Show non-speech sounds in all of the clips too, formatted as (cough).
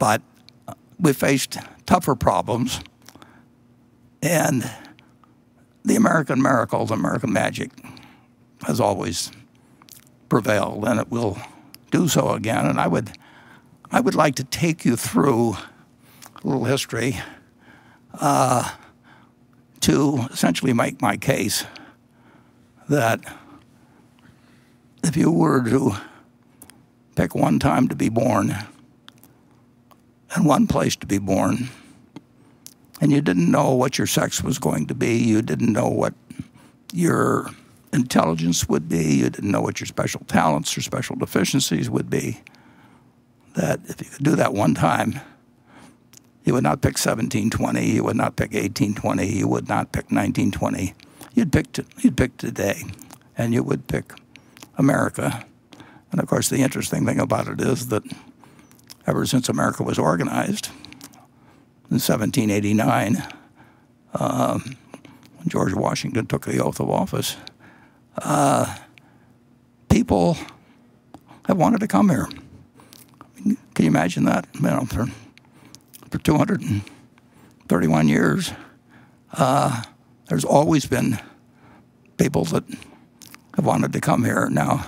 but we faced tougher problems. And the American miracle, the American magic, has always prevailed, and it will do so again. And I would, I would like to take you through a little history uh, to essentially make my case that if you were to pick one time to be born and one place to be born, and you didn't know what your sex was going to be, you didn't know what your intelligence would be, you didn't know what your special talents or special deficiencies would be, that if you could do that one time, you would not pick 1720, you would not pick 1820, you would not pick 1920. You'd pick, you'd pick today, and you would pick America. And of course, the interesting thing about it is that ever since America was organized in 1789, um, when George Washington took the oath of office, uh, people have wanted to come here. Can you imagine that? You know, for, for 231 years, uh, there's always been people that have wanted to come here. Now,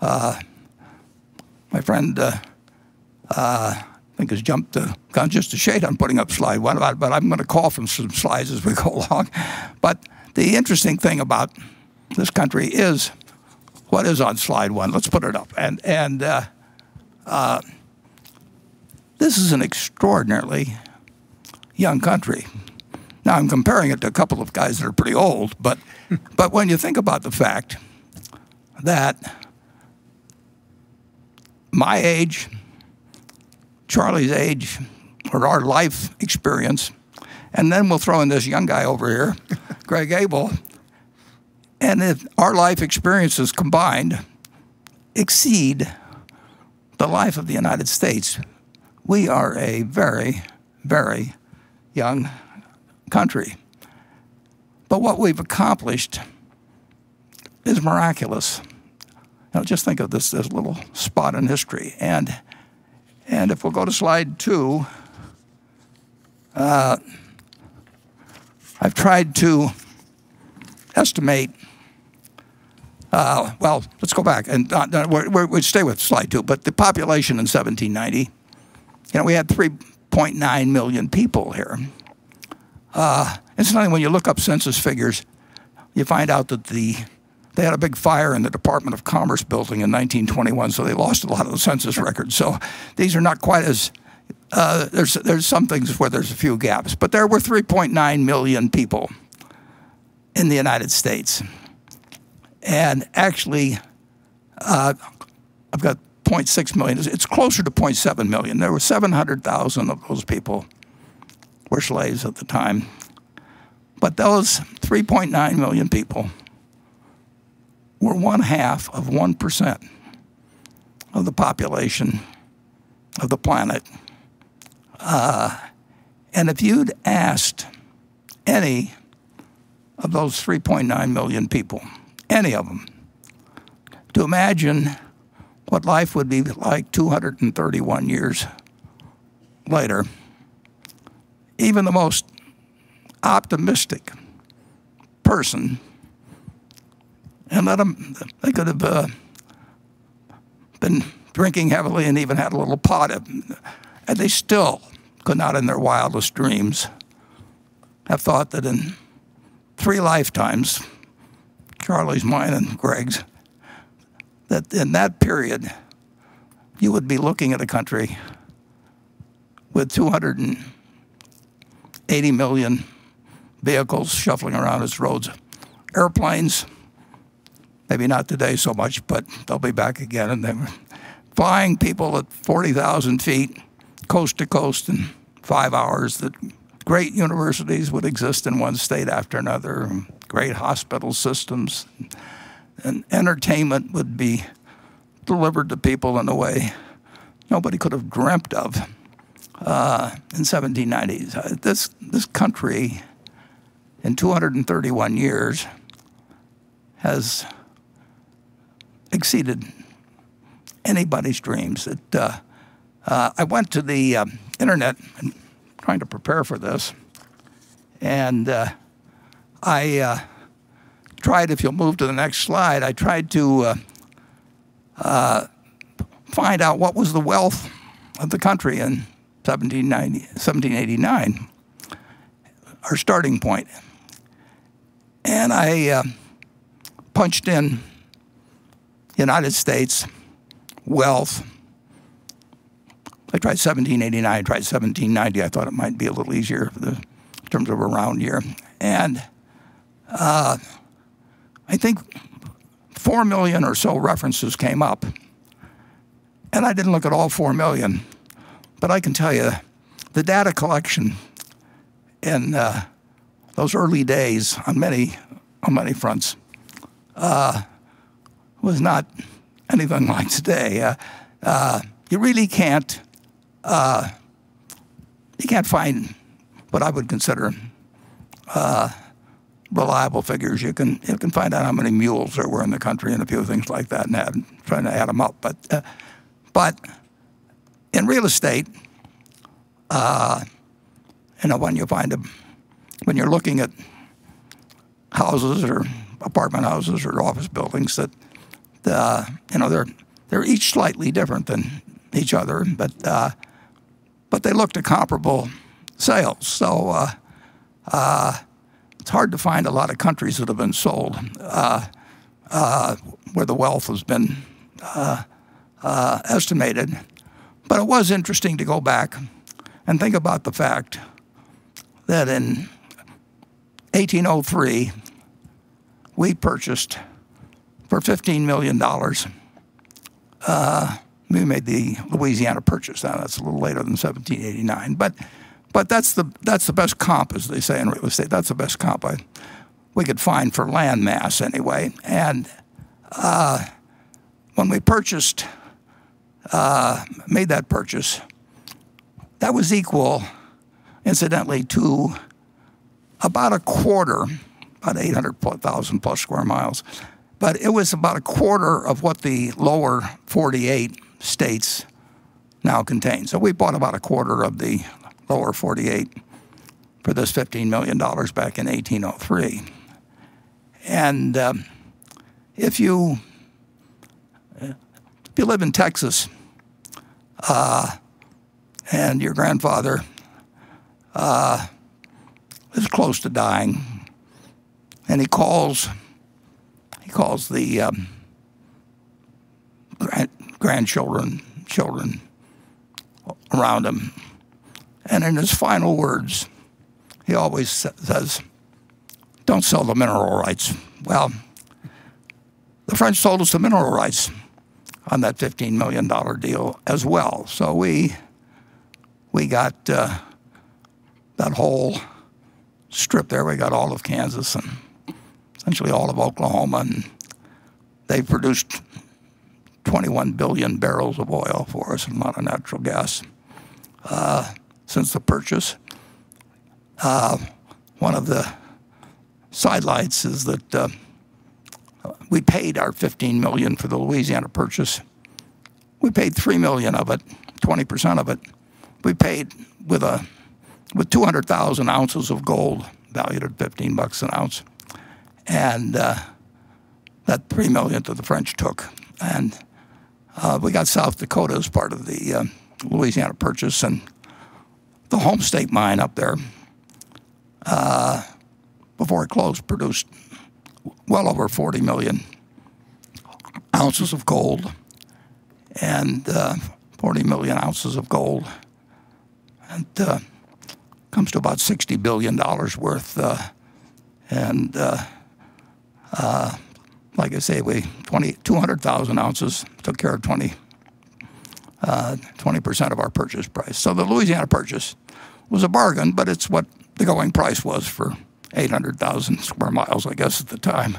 uh, my friend, uh, uh, I think has jumped the gun just a shade on putting up slide one, but I'm going to call from some slides as we go (laughs) along. But the interesting thing about this country is what is on slide one. Let's put it up. And, and uh, uh, this is an extraordinarily young country. Now, I'm comparing it to a couple of guys that are pretty old, but, (laughs) but when you think about the fact that my age, Charlie's age, or our life experience, and then we'll throw in this young guy over here, (laughs) Greg Abel, and if our life experiences combined exceed the life of the United States, we are a very, very young country. But what we've accomplished is miraculous. Now just think of this, this little spot in history. And, and if we'll go to slide two, uh, I've tried to estimate uh, well, let's go back and uh, we we stay with slide two. But the population in 1790, you know, we had 3.9 million people here. Uh, incidentally, when you look up census figures, you find out that the they had a big fire in the Department of Commerce building in 1921, so they lost a lot of the census records. So these are not quite as uh, there's there's some things where there's a few gaps, but there were 3.9 million people in the United States. And actually, uh, I've got 0.6 million. It's closer to 0.7 million. There were 700,000 of those people were slaves at the time. But those 3.9 million people were one half of 1% of the population of the planet. Uh, and if you'd asked any of those 3.9 million people, any of them, to imagine what life would be like 231 years later. Even the most optimistic person, and let them, they could have uh, been drinking heavily and even had a little pot, of, and they still could not in their wildest dreams have thought that in three lifetimes Charlie's, mine, and Greg's, that in that period, you would be looking at a country with 280 million vehicles shuffling around its roads. Airplanes, maybe not today so much, but they'll be back again. And they're flying people at 40,000 feet, coast to coast in five hours. That great universities would exist in one state after another great hospital systems, and entertainment would be delivered to people in a way nobody could have dreamt of uh, in 1790s. Uh, this, this country, in 231 years, has exceeded anybody's dreams. It, uh, uh, I went to the uh, internet and trying to prepare for this, and uh, I uh, tried. If you'll move to the next slide, I tried to uh, find out what was the wealth of the country in 1790, 1789, our starting point. And I punched in United States wealth. I tried 1789, I tried 1790. I thought it might be a little easier the, in terms of a round year. And uh, I think four million or so references came up. And I didn't look at all four million, but I can tell you the data collection in uh, those early days on many, on many fronts uh, was not anything like today. Uh, uh, you really can't uh, you can't find what I would consider uh, reliable figures. You can you can find out how many mules there were in the country and a few things like that, and add, trying to add them up. But uh, but in real estate, you know, when you find a when you're looking at houses or apartment houses or office buildings that uh, you know they're they're each slightly different than each other, but uh, but they look to comparable sales. So uh, uh, it's hard to find a lot of countries that have been sold uh, where the wealth has been estimated. But it was interesting to go back and think about the fact that in 1803 we purchased for $15 million. Uh, we made the Louisiana Purchase. Now that's a little later than 1789, but but that's the that's the best comp, as they say in real estate. That's the best comp I, we could find for land mass anyway. And uh, when we purchased, uh, made that purchase, that was equal, incidentally, to about a quarter about 800,000 plus square miles. But it was about a quarter of what the lower 48 states now contain. So we bought about a quarter of the lower 48 for this $15 million back in 1803. And um, if you if you live in Texas uh, and your grandfather uh, is close to dying, and he calls calls the um, grand, grandchildren children around him, and in his final words, he always says, "Don't sell the mineral rights." Well, the French sold us the mineral rights on that $15 million deal as well. So we we got uh, that whole strip there. We got all of Kansas and essentially all of Oklahoma, and they produced 21 billion barrels of oil for us and a lot of natural gas uh, since the purchase. Uh, one of the sidelights is that uh, we paid our 15 million for the Louisiana purchase. We paid 3 million of it, 20% of it. We paid with a with 200,000 ounces of gold valued at 15 bucks an ounce and uh, that three million that the French took. And uh, we got South Dakota as part of the uh, Louisiana Purchase, and the Homestake mine up there, uh, before it closed, produced well over 40 million ounces of gold and uh, 40 million ounces of gold. And uh, comes to about $60 billion worth. and uh, like I say, we 20, 200,000 ounces took care of 20, 20% uh, of our purchase price. So the Louisiana purchase was a bargain, but it's what the going price was for 800,000 square miles, I guess, at the time,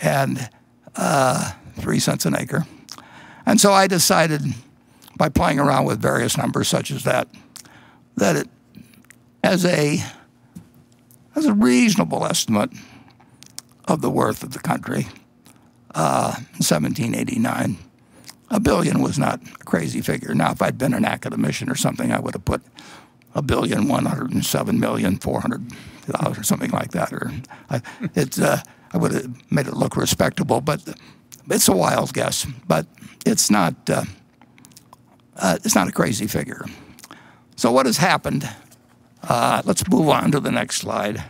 and uh, three cents an acre. And so I decided, by playing around with various numbers such as that, that it, as a as a reasonable estimate, of the worth of the country uh, in 1789. a billion was not a crazy figure. Now, if I'd been an academician or something, I would have put a billion, one hundred and seven million, four hundred or something like that. Or I, it's, uh, I would have made it look respectable, but it's a wild guess. But it's not, uh, uh, it's not a crazy figure. So what has happened? Uh, let's move on to the next slide.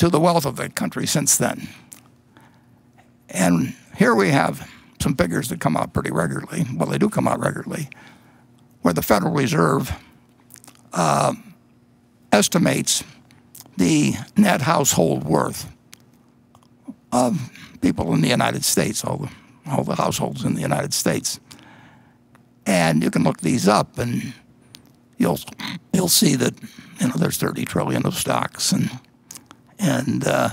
To the wealth of the country since then. And here we have some figures that come out pretty regularly. Well, they do come out regularly, where the Federal Reserve uh, estimates the net household worth of people in the United States, all the, all the households in the United States. And you can look these up and you'll, you'll see that you know, there's 30 trillion of stocks and, and uh,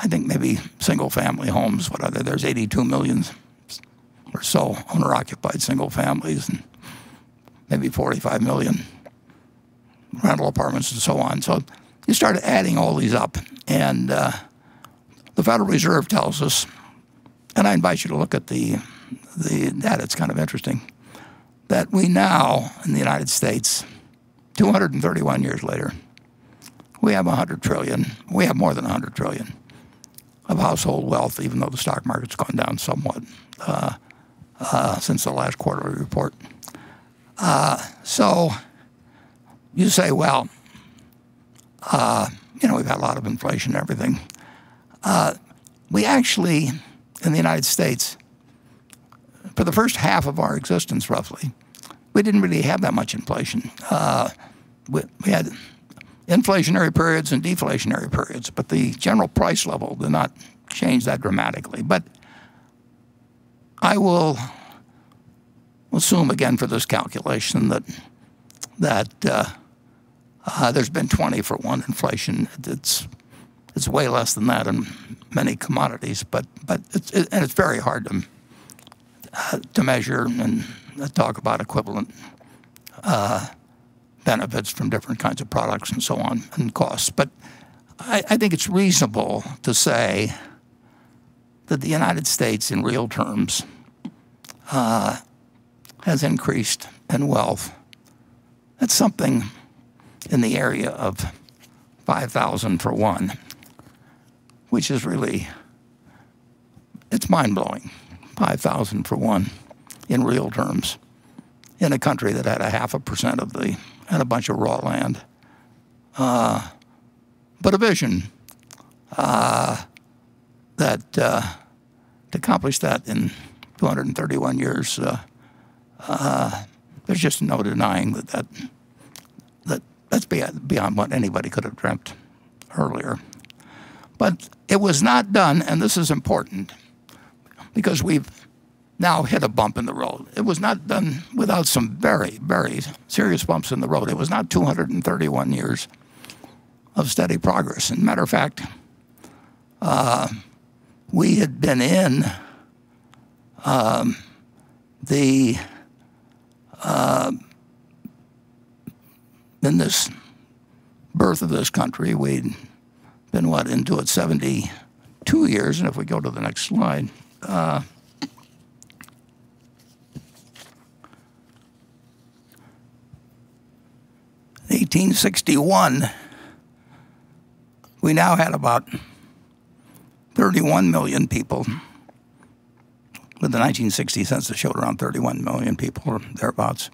I think maybe single family homes, what other, there's 82 million or so owner occupied single families and maybe 45 million rental apartments and so on. So you start adding all these up and uh, the Federal Reserve tells us, and I invite you to look at the, the data, it's kind of interesting, that we now in the United States, 231 years later, we have 100 trillion, we have more than 100 trillion of household wealth, even though the stock market's gone down somewhat uh, uh, since the last quarterly report. Uh, so you say, well, uh, you know, we've had a lot of inflation and everything. Uh, we actually, in the United States, for the first half of our existence, roughly, we didn't really have that much inflation. Uh, we, we had inflationary periods and deflationary periods, but the general price level did not change that dramatically. But I will assume again for this calculation that that uh, uh, there's been 20 for one inflation. It's it's way less than that in many commodities, but but it's it, and it's very hard to uh, to measure and talk about equivalent uh, benefits from different kinds of products and so on and costs. But I, I think it's reasonable to say that the United States, in real terms, uh, has increased in wealth. That's something in the area of 5,000 for one which is really, it's mind-blowing, 5,000 for one in real terms in a country that had a half a percent of the, and a bunch of raw land. Uh, but a vision uh, that uh, to accomplish that in 231 years, uh, uh, there's just no denying that, that, that that's beyond, beyond what anybody could have dreamt earlier. But it was not done, and this is important because we've now hit a bump in the road. It was not done without some very, very serious bumps in the road. It was not 231 years of steady progress. And matter of fact, uh, we had been in um, the uh, in this birth of this country, we'd been what into it 72 years, and if we go to the next slide. Uh, Eighteen sixty-one, we now had about 31 million people. With the 1960 census showed around 31 million people or thereabouts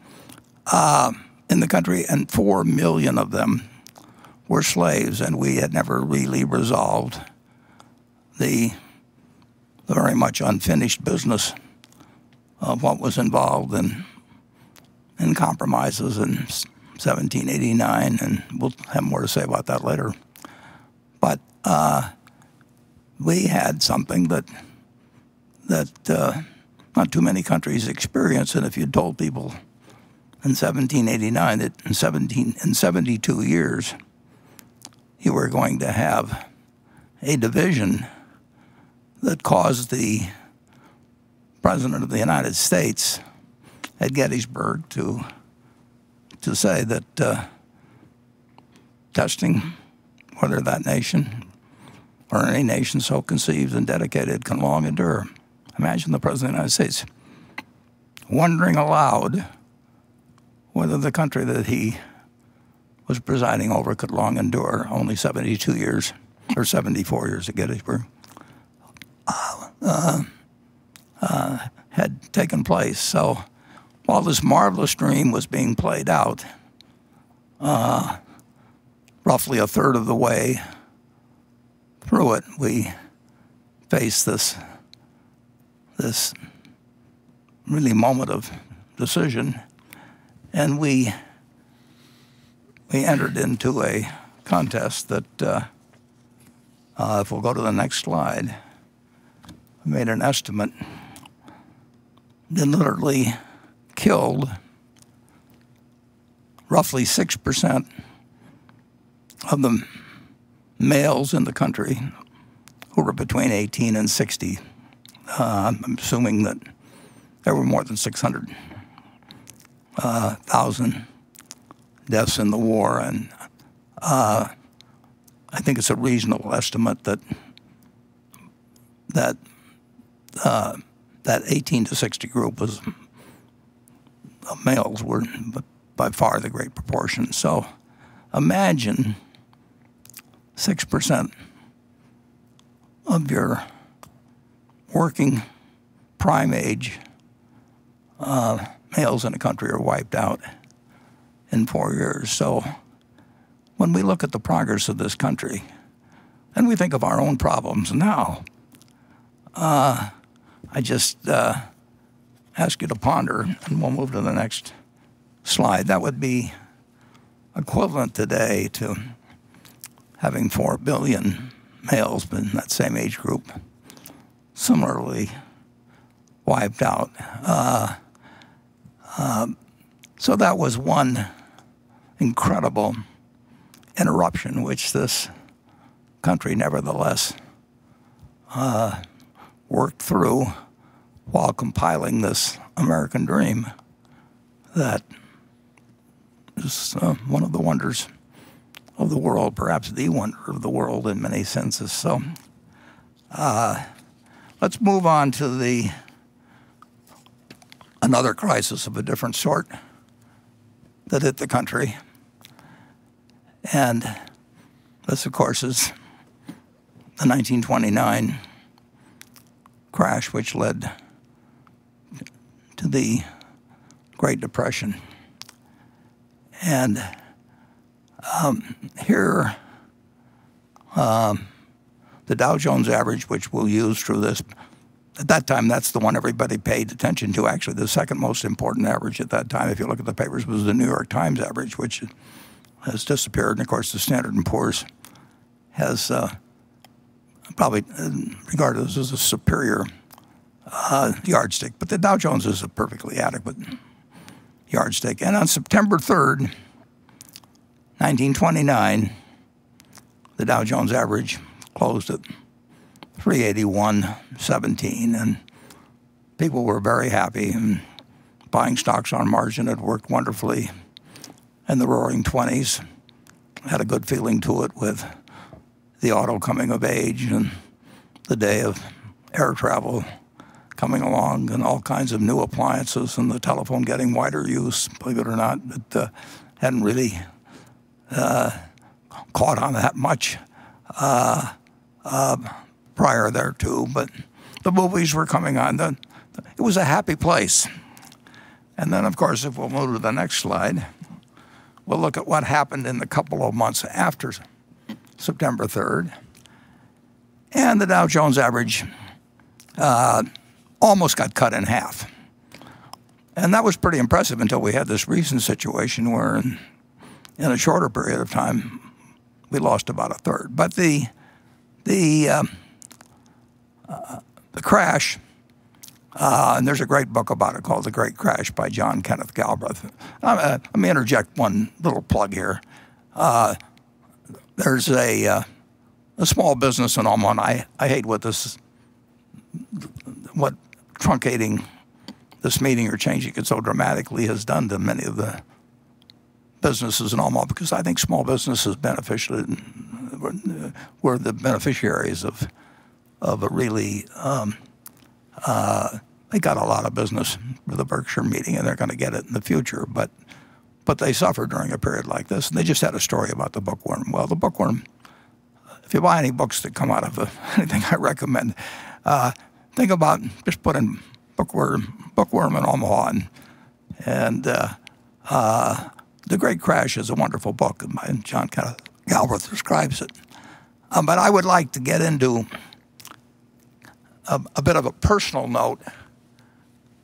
uh, in the country, and 4 million of them were slaves, and we had never really resolved the very much unfinished business of what was involved in in compromises in 1789, and we'll have more to say about that later. But uh, we had something that that uh, not too many countries experience, and if you told people in 1789 that in 17 in 72 years you were going to have a division that caused the President of the United States at Gettysburg to to say that uh, testing whether that nation or any nation so conceived and dedicated can long endure. Imagine the President of the United States wondering aloud whether the country that he was presiding over could long endure only 72 years or 74 years at Gettysburg uh, uh, had taken place. So while this marvelous dream was being played out, uh, roughly a third of the way through it, we faced this this really moment of decision, and we we entered into a contest that, uh, uh, if we'll go to the next slide, we made an estimate. That literally killed roughly 6% of the males in the country who were between 18 and 60. Uh, I'm assuming that there were more than 600,000 uh, deaths in the war, and uh, I think it's a reasonable estimate that that uh, that 18 to 60 group was males were by far the great proportion. So imagine 6% of your working prime age uh, males in a country are wiped out in four years. So when we look at the progress of this country and we think of our own problems now, uh, I just uh, ask you to ponder, and we'll move to the next slide. That would be equivalent today to having 4 billion males in that same age group similarly wiped out. Uh, uh, so that was one incredible interruption, which this country nevertheless uh, worked through while compiling this American dream that is uh, one of the wonders of the world, perhaps the wonder of the world in many senses. So uh, let's move on to the another crisis of a different sort that hit the country. And this, of course, is the 1929 crash, which led to the Great Depression. And um, here, um, the Dow Jones average, which we'll use through this, at that time, that's the one everybody paid attention to. Actually, the second most important average at that time, if you look at the papers, was the New York Times average, which has disappeared. And of course, the Standard & Poor's has uh, probably uh, regarded as a superior uh, yardstick. But the Dow Jones is a perfectly adequate yardstick. And on September 3rd, 1929, the Dow Jones average closed at 381.17, and people were very happy. And buying stocks on margin had worked wonderfully. And the Roaring Twenties had a good feeling to it with the auto coming of age and the day of air travel coming along and all kinds of new appliances and the telephone getting wider use, believe it or not. It uh, hadn't really uh, caught on that much uh, uh prior thereto, but the movies were coming on. The, it was a happy place. And then, of course, if we'll move to the next slide, we'll look at what happened in the couple of months after September 3rd. And the Dow Jones average uh, almost got cut in half. And that was pretty impressive until we had this recent situation where in, in a shorter period of time, we lost about a third. But the, the, uh, uh, the crash, uh, and there's a great book about it called The Great Crash by John Kenneth Galbraith. Uh, let me interject one little plug here. Uh, there's a, uh, a small business in Omaha. I, I hate what this, what truncating this meeting or changing it so dramatically has done to many of the businesses in Omaha because I think small businesses beneficial were the beneficiaries of of a really um, they got a lot of business with the Berkshire meeting, and they're going to get it in the future. But but they suffered during a period like this, and they just had a story about the bookworm. Well, the bookworm. If you buy any books that come out of uh, (laughs) anything I recommend, uh, think about just putting bookworm, bookworm in Omaha, and, and uh, uh, the Great Crash is a wonderful book, and John Galbraith describes it. Um, but I would like to get into a, a bit of a personal note,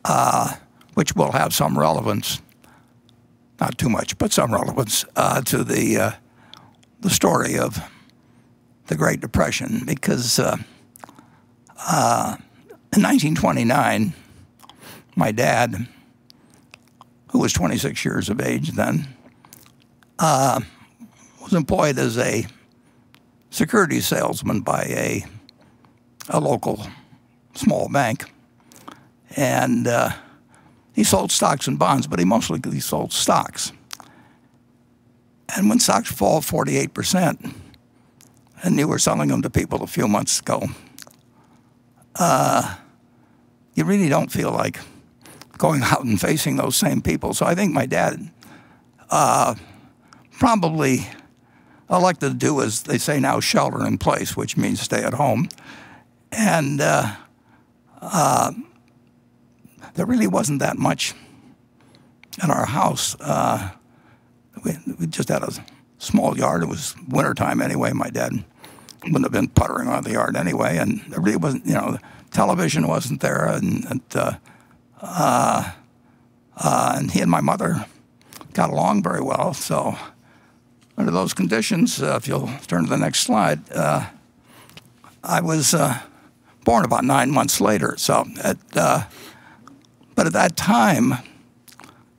uh, which will have some relevance, not too much, but some relevance uh, to the uh, the story of the Great Depression, because uh, uh, in 1929, my dad, who was 26 years of age then, uh, was employed as a security salesman by a, a local small bank. And uh, he sold stocks and bonds, but he mostly he sold stocks. And when stocks fall 48%, and you were selling them to people a few months ago, uh, you really don't feel like going out and facing those same people. So I think my dad uh, probably elected to do as they say now, shelter in place, which means stay at home. And uh, uh, there really wasn't that much in our house. Uh, we, we, just had a small yard. It was wintertime anyway. My dad wouldn't have been puttering on the yard anyway. And there really wasn't, you know, television wasn't there. And, and, uh, uh, uh, and he and my mother got along very well. So under those conditions, uh, if you'll turn to the next slide, I was born about nine months later. So, at, but at that time,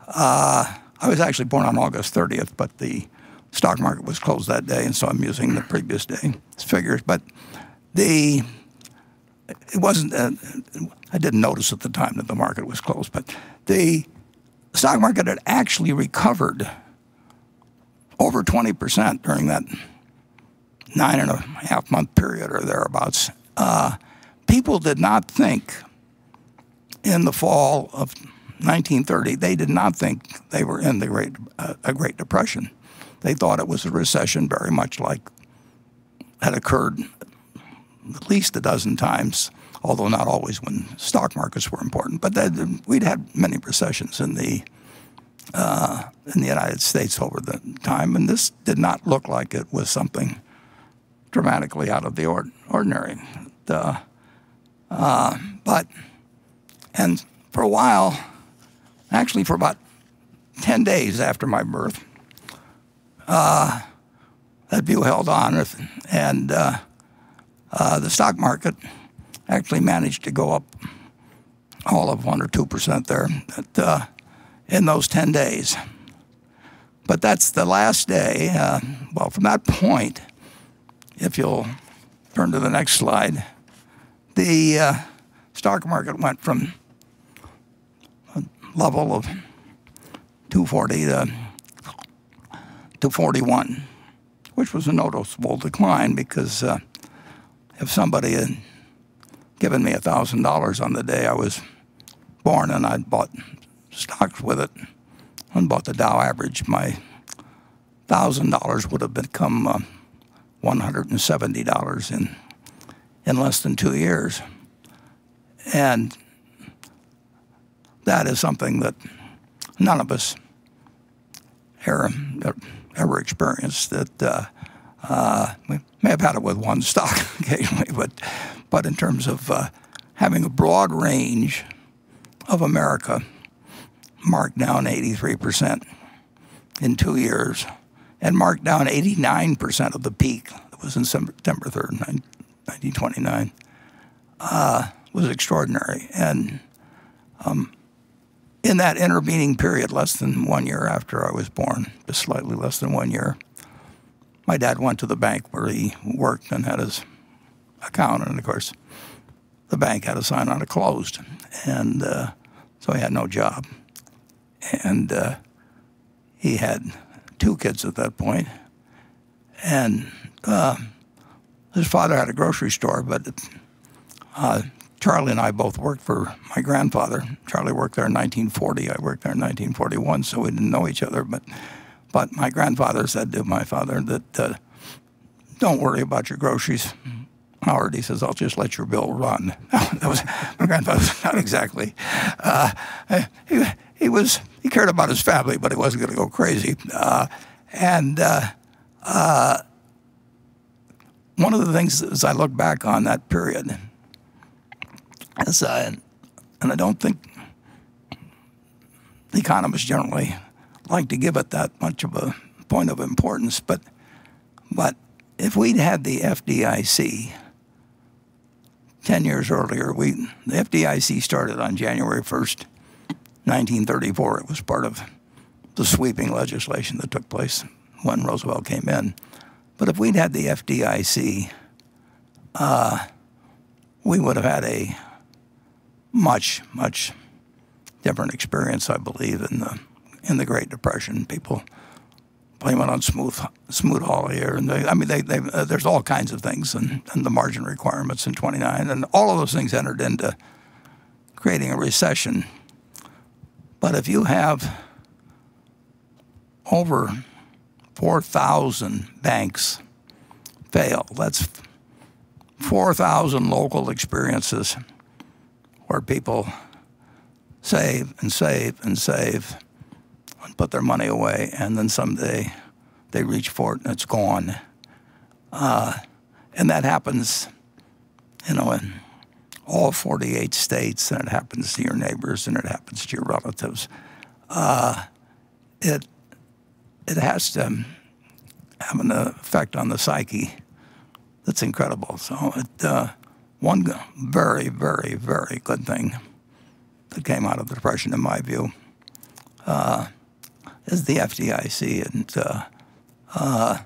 I was actually born on August 30th, but the stock market was closed that day, and so I'm using the previous day figures. But the it wasn't. Uh, I didn't notice at the time that the market was closed, but the stock market had actually recovered over 20 percent during that nine and a half month period or thereabouts. Uh, people did not think in the fall of 1930, they did not think they were in the great, uh, a Great Depression. They thought it was a recession very much like had occurred at least a dozen times, although not always when stock markets were important. But we'd had many recessions in the uh, in the United States over the time, and this did not look like it was something dramatically out of the ordinary. The, uh, but, and for a while, actually for about 10 days after my birth, uh, that view held on, and uh, the stock market actually managed to go up all of 1 or 2% there at, uh, in those 10 days. But that's the last day. Uh, well, from that point, if you'll turn to the next slide, the uh, stock market went from a level of 240 to 241, which was a noticeable decline because uh, if somebody had given me $1,000 on the day I was born and I'd bought stocks with it and bought the Dow average, my $1,000 would have become uh, $170 in in less than two years. And that is something that none of us ever, ever experienced. That uh, uh, we may have had it with one stock (laughs) occasionally, but, but in terms of uh, having a broad range of America marked down 83% in two years and marked down 89% of the peak that was in September 3rd, 1929, uh, was extraordinary. And um, in that intervening period, less than one year after I was born, just slightly less than one year, my dad went to the bank where he worked and had his account. And of course, the bank had a sign on it closed. And uh, so he had no job. And uh, he had two kids at that point. And uh, his father had a grocery store, but uh, Charlie and I both worked for my grandfather. Charlie worked there in 1940. I worked there in 1941, so we didn't know each other. But, but my grandfather said to my father that, uh, "Don't worry about your groceries." Howard, he says, "I'll just let your bill run." (laughs) that was my grandfather. Was not exactly. Uh, he, he was he cared about his family, but he wasn't going to go crazy. Uh, and uh, uh, one of the things as I look back on that period is, uh, and I don't think economists generally like to give it that much of a point of importance, but but if we'd had the FDIC 10 years earlier, we the FDIC started on January 1st, 1934. It was part of the sweeping legislation that took place when Roosevelt came in. But if we'd had the FDIC, uh, we would have had a much, much different experience, I believe, in the in the Great Depression. People blame it on Smoot Smoot-Hawley, and they, I mean, they, they, uh, there's all kinds of things, and, and the margin requirements in 29, and all of those things entered into creating a recession. But if you have over 4,000 banks fail. That's 4,000 local experiences where people save and save and save and put their money away, and then someday they reach for it and it's gone. Uh, and that happens, you know, in all 48 states, and it happens to your neighbors and it happens to your relatives. Uh, it it has to have an effect on the psyche that's incredible. So it, uh, one very, very, very good thing that came out of the Depression, in my view, uh, is the FDIC. And uh, uh,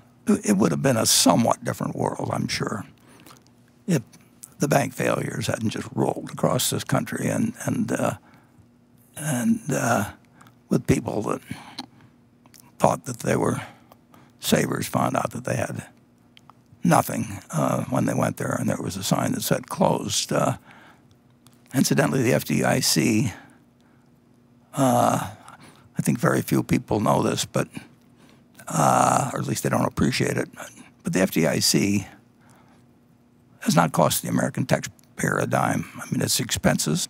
it would have been a somewhat different world, I'm sure, if the bank failures hadn't just rolled across this country and, and, uh, and uh, with people that thought that they were savers found out that they had nothing uh, when they went there, and there was a sign that said closed. Uh, incidentally, the FDIC, I think very few people know this, but uh, or at least they don't appreciate it. But the FDIC has not cost the American taxpayer a dime. I mean, its expenses,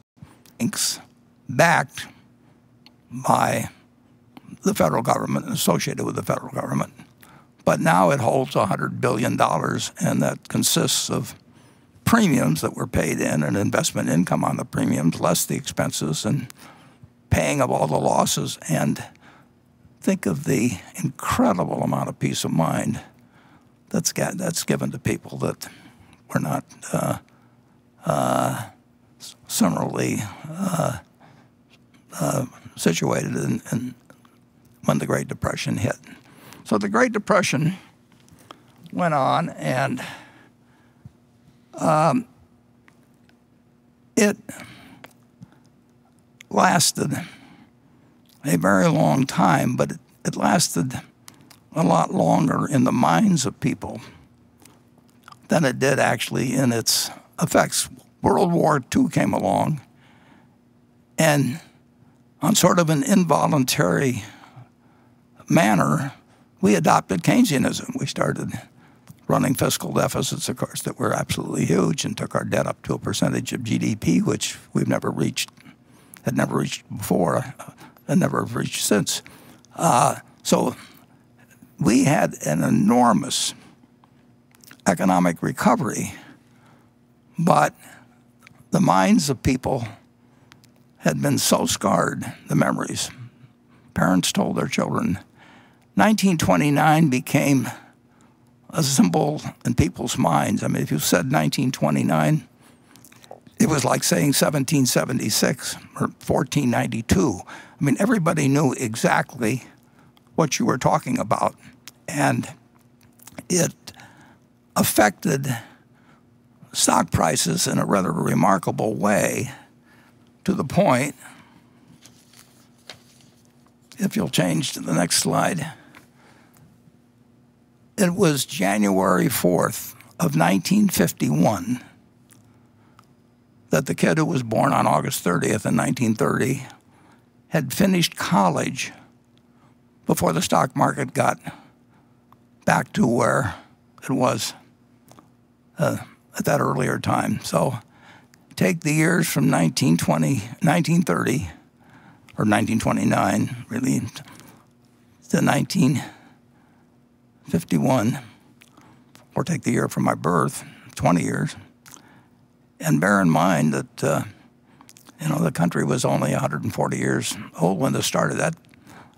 inks, backed by the federal government and associated with the federal government. But now it holds $100 billion, and that consists of premiums that were paid in and investment income on the premiums, less the expenses and paying of all the losses. And think of the incredible amount of peace of mind that's, got, that's given to people that were not uh, uh, similarly uh, uh situated in, in when the Great Depression hit. So the Great Depression went on, and um, it lasted a very long time, but it, it lasted a lot longer in the minds of people than it did actually in its effects. World War II came along, and on sort of an involuntary manner, we adopted Keynesianism. We started running fiscal deficits, of course, that were absolutely huge and took our debt up to a percentage of GDP, which we've never reached, had never reached before uh, and never reached since. Uh, so we had an enormous economic recovery, but the minds of people had been so scarred, the memories. Parents told their children, 1929 became a symbol in people's minds. I mean, if you said 1929, it was like saying 1776 or 1492. I mean, everybody knew exactly what you were talking about. And it affected stock prices in a rather remarkable way to the point, if you'll change to the next slide, it was January 4th of 1951 that the kid who was born on August 30th in 1930 had finished college before the stock market got back to where it was uh, at that earlier time. So take the years from 1920, 1930, or 1929, really, to 1951, or take the year from my birth, 20 years, and bear in mind that uh, you know the country was only 140 years old when this started. That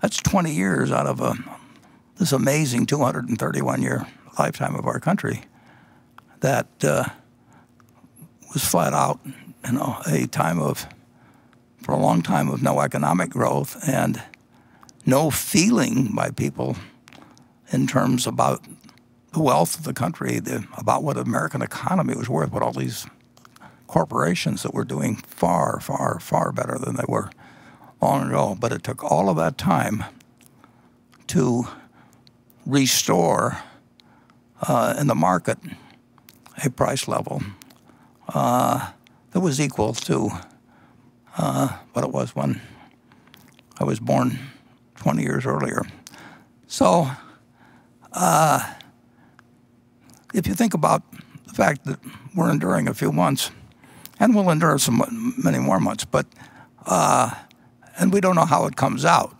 that's 20 years out of a, this amazing 231 year lifetime of our country that uh, was flat out, you know, a time of, for a long time of no economic growth and no feeling by people in terms about the wealth of the country, the, about what American economy was worth, what all these corporations that were doing far, far, far better than they were long ago. But it took all of that time to restore uh, in the market a price level uh, that was equal to uh, what it was when I was born 20 years earlier. So uh, if you think about the fact that we're enduring a few months, and we'll endure some many more months, but uh, and we don't know how it comes out.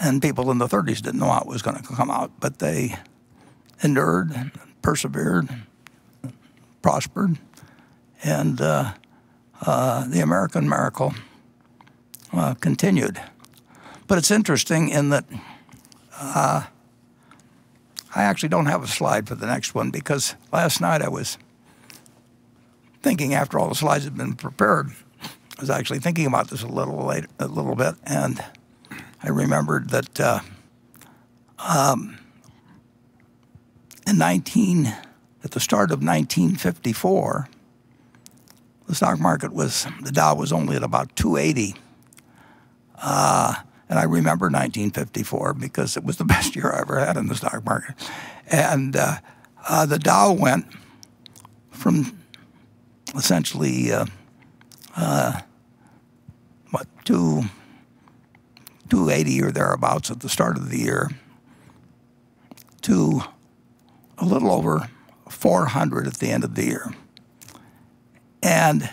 And people in the 30s didn't know how it was going to come out, but they endured, persevered, prospered, and uh, uh, the American miracle uh, continued. But it's interesting in that uh, I actually don't have a slide for the next one because last night I was thinking after all the slides had been prepared, I was actually thinking about this a little later, a little bit, and I remembered that uh, um, in 19, at the start of 1954, the stock market was, the Dow was only at about 280. Uh, and I remember 1954 because it was the (laughs) best year I ever had in the stock market. And uh, uh, the Dow went from essentially uh, uh what two 280 or thereabouts at the start of the year to a little over 400 at the end of the year. And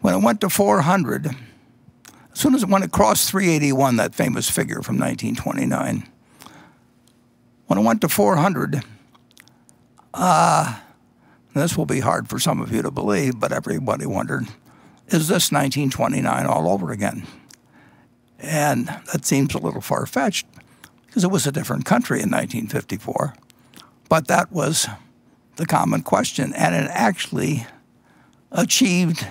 when it went to 400, as soon as it, went across 381, that famous figure from 1929, when it went to 400, uh, this will be hard for some of you to believe, but everybody wondered, is this 1929 all over again? And that seems a little far-fetched because it was a different country in 1954. But that was the common question, and it actually achieved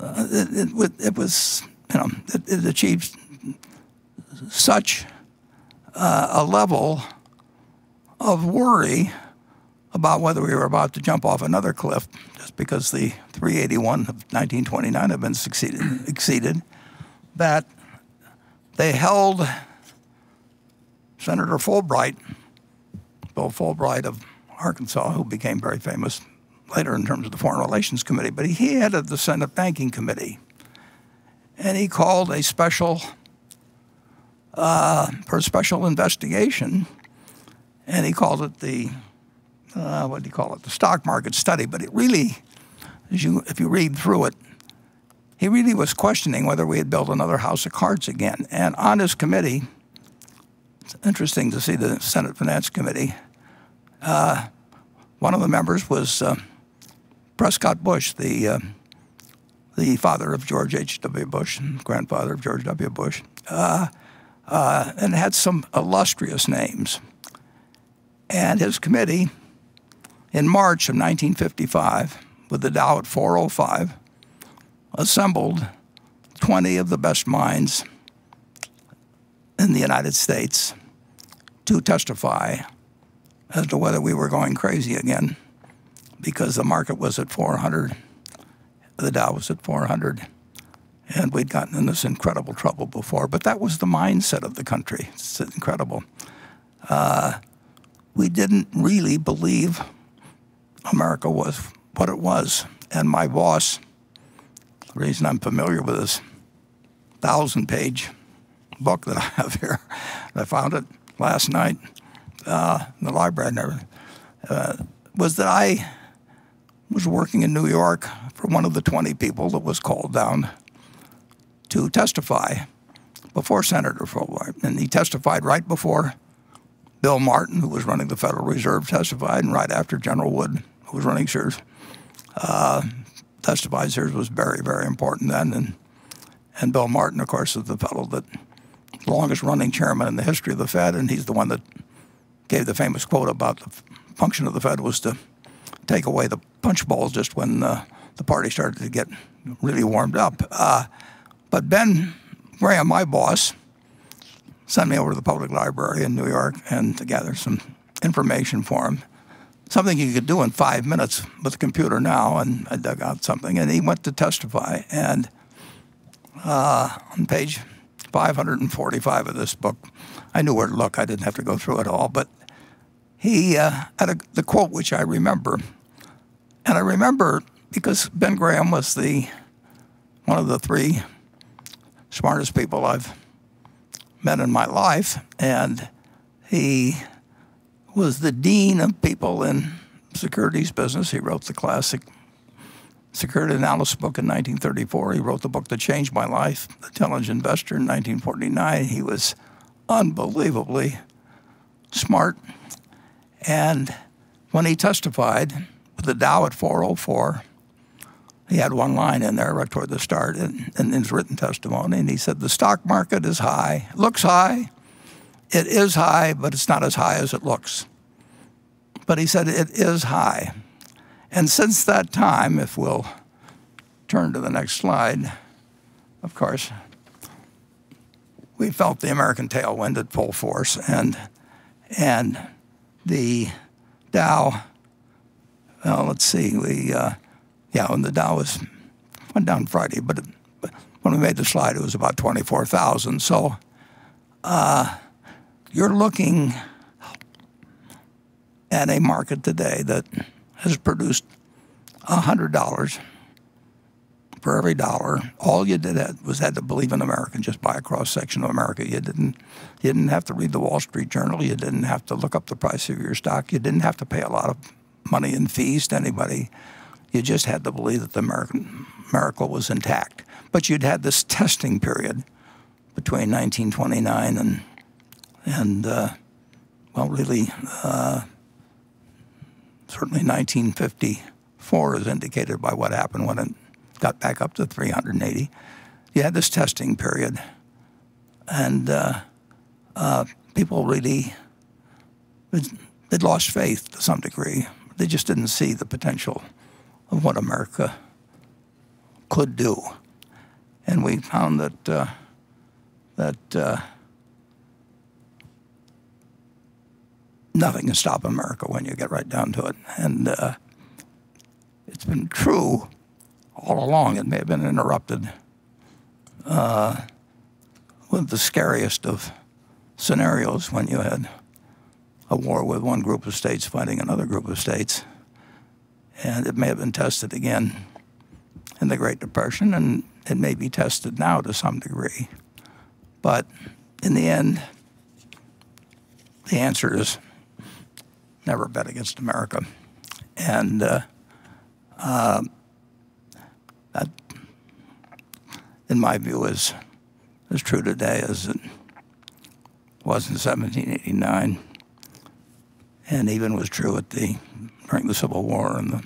uh, it, it, it, was, you know, it, it achieved such uh, a level of worry about whether we were about to jump off another cliff just because the 381 of 1929 had been succeeded, exceeded, that they held Senator Fulbright, Bill Fulbright of Arkansas, who became very famous later in terms of the Foreign Relations Committee, but he headed the Senate Banking Committee. And he called a special, uh, for a special investigation, and he called it the, uh, what do you call it, the stock market study. But it really, as you, if you read through it, he really was questioning whether we had built another house of cards again. And on his committee, it's interesting to see the Senate Finance Committee, uh, one of the members was uh, Prescott Bush, the uh, the father of George H.W. Bush, grandfather of George W. Bush, uh, uh, and had some illustrious names. And his committee, in March of 1955, with the Dow at 405, assembled 20 of the best minds in the United States to testify as to whether we were going crazy again because the market was at 400, the Dow was at 400, and we'd gotten in this incredible trouble before. But that was the mindset of the country. It's incredible. Uh, we didn't really believe America was what it was. And my boss, the reason I'm familiar with this thousand page book that I have (laughs) here, I found it last night uh, in the library, never, uh, was that I was working in New York for one of the 20 people that was called down to testify before Senator Fulbright. And he testified right before Bill Martin, who was running the Federal Reserve, testified, and right after General Wood, was running Sears, uh, testified. Sears was very, very important then. And, and Bill Martin, of course, is the fellow that longest running chairman in the history of the Fed, and he's the one that gave the famous quote about the function of the Fed was to take away the punch bowls just when uh, the party started to get really warmed up. Uh, but Ben Graham, my boss, sent me over to the public library in New York and to gather some information for him. Something he could do in five minutes with a computer now, and I dug out something, and he went to testify. And uh, on page 545 of this book, I knew where to look. I didn't have to go through it all, but he uh, had a, the quote which I remember, and I remember because Ben Graham was the one of the three smartest people I've met in my life, and he was the dean of people in securities business. He wrote the classic security analysis book in 1934. He wrote the book that changed my life, The Intelligent Investor, in 1949. He was unbelievably smart. And when he testified with the Dow at 404, he had one line in there right toward the start in, in his written testimony, and he said, the stock market is high, looks high, it is high, but it's not as high as it looks. But he said it is high. And since that time, if we'll turn to the next slide, of course, we felt the American tailwind at full force, and and the Dow. Well, let's see, we uh, yeah, when the Dow was went down Friday, but, it, but when we made the slide, it was about 24,000. So uh, you're looking at a market today that has produced $100 for every dollar. All you did was had to believe in America and just buy a cross section of America. You didn't, you didn't have to read the Wall Street Journal. You didn't have to look up the price of your stock. You didn't have to pay a lot of money in fees to anybody. You just had to believe that the American miracle was intact. But you'd had this (laughs) testing period between 1929 and, and uh, well, really, uh, certainly 1954 is indicated by what happened when it got back up to 380. You had this testing period, and uh, uh, people really they'd lost faith to some degree. They just didn't see the potential of what America could do. And we found that uh, that uh, nothing can stop America when you get right down to it. And uh, it's been true all along. It may have been interrupted uh, with the scariest of scenarios when you had a war with one group of states fighting another group of states and it may have been tested again in the Great Depression, and it may be tested now to some degree. But in the end, the answer is never bet against America. And uh, uh, that, in my view, is as true today as it was in 1789, and even was true at the during the Civil War and the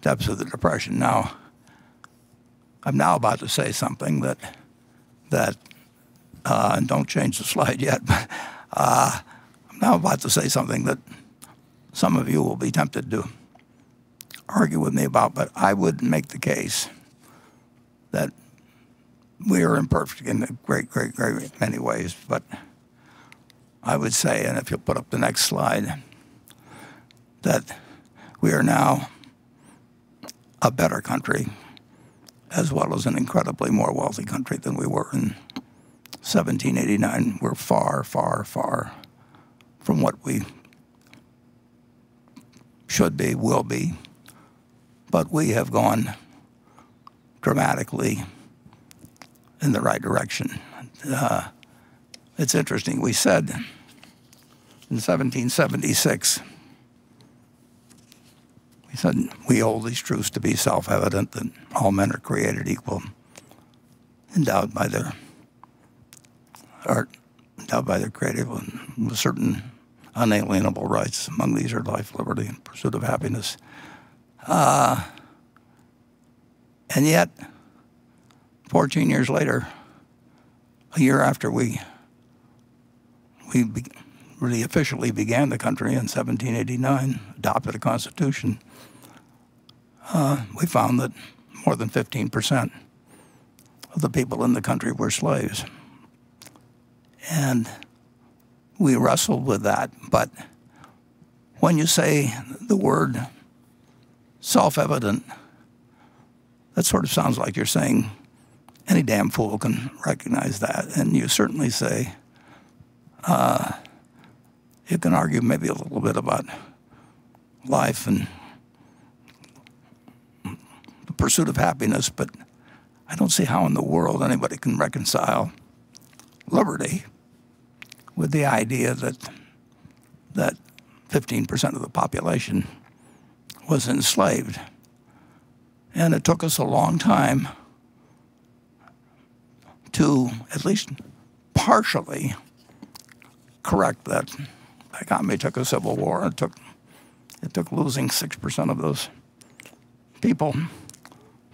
depths of the Depression. Now, I'm now about to say something that, that uh, and don't change the (laughs) slide yet, but uh, I'm now about to say something that some of you will be tempted to argue with me about, but I would make the case that we are imperfect in a great, great, great many ways, but I would say, and if you'll put up the next slide, that we are now a better country as well as an incredibly more wealthy country than we were in 1789. We're far, far, far from what we should be, will be but we have gone dramatically in the right direction. Uh, it's interesting. We said in 1776, we said we hold these truths to be self-evident that all men are created equal, endowed by their art, endowed by their creative with certain unalienable rights. Among these are life, liberty, and pursuit of happiness. Uh, and yet, 14 years later, a year after we we really officially began the country in 1789, adopted a constitution, uh, we found that more than 15% of the people in the country were slaves. And we wrestled with that. But when you say the word self-evident, that sort of sounds like you're saying any damn fool can recognize that. And you certainly say, uh, you can argue maybe a little bit about life and the pursuit of happiness, but I don't see how in the world anybody can reconcile liberty with the idea that that 15% of the population was enslaved. And it took us a long time to at least partially correct that. Economy took a civil war. It took it took losing 6% of those people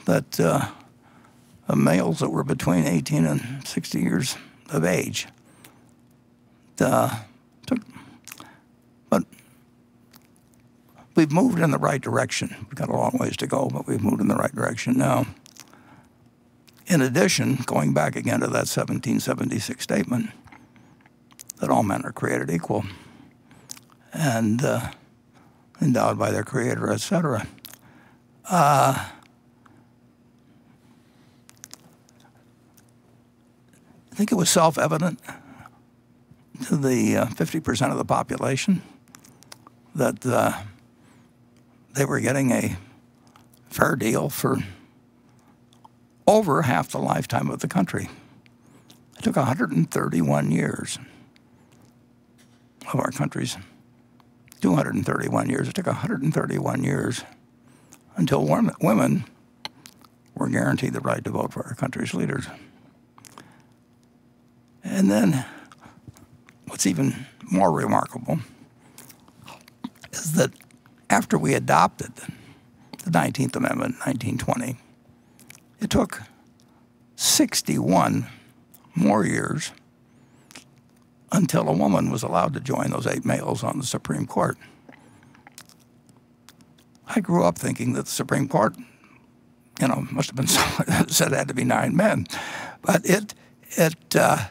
that uh, males that were between 18 and 60 years of age. Uh, took, but we've moved in the right direction. We've got a long ways to go, but we've moved in the right direction now. In addition, going back again to that 1776 statement that all men are created equal and uh, endowed by their creator, etc. Uh, I think it was self-evident to the 50% uh, of the population that uh, they were getting a fair deal for over half the lifetime of the country. It took 131 years of our country's 231 years. It took 131 years until women were guaranteed the right to vote for our country's leaders. And then what's even more remarkable is that after we adopted the 19th Amendment in 1920, it took 61 more years until a woman was allowed to join those eight males on the Supreme Court. I grew up thinking that the Supreme Court, you know, must have been (laughs) said it had to be nine men, but it it uh,